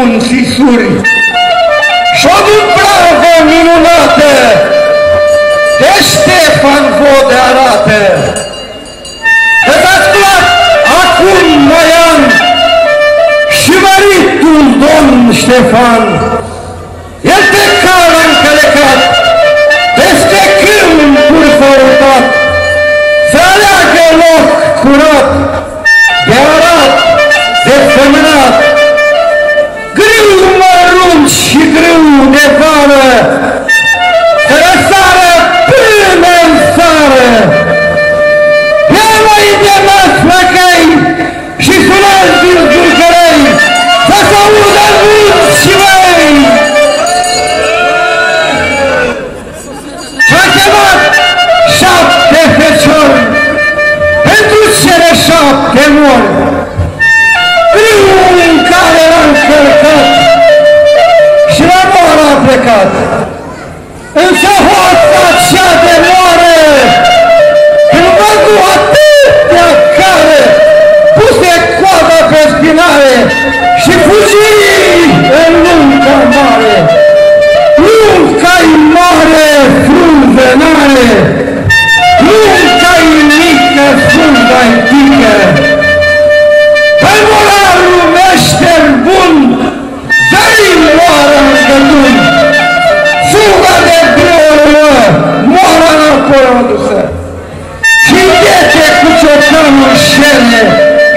Un și suri și o dubravă minunată de Ștefan Vode arată. Lăsați glas acum mai Maian și măritul domn Ștefan. Este calea încălecat, peste câmpuri fărătat, să aleagă loc curat, și noi! Și-a chemat șapte feciori pentru cele șapte mori. Primul în care l-a și la mor a plecat. Însă hot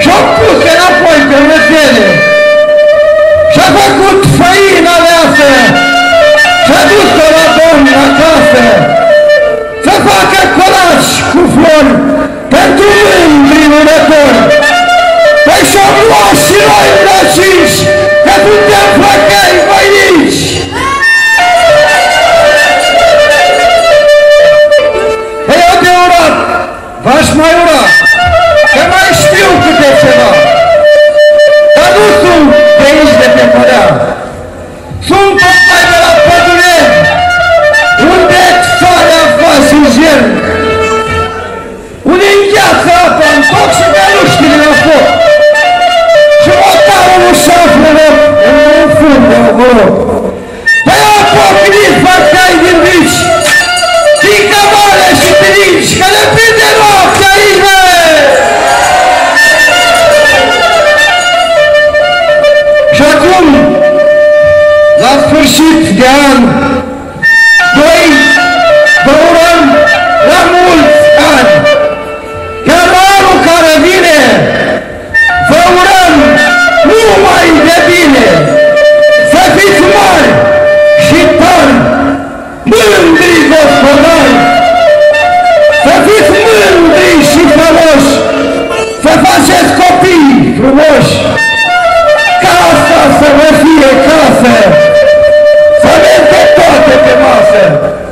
și-a pus înapoi pe mătele și-a făcut făina leasă și-a dus-o la domnul acasă. Să facă colaj cu flori pentru de lunători. sfârșit de an. Doi, vă urăm la mulți ani. Iar anul care vine, vă urăm numai de bine. Să fiți mari și tari, mândri gospodari. Să fiți mândri și famoși, să faceți copii frumoși. Casa să vă fie casă. demás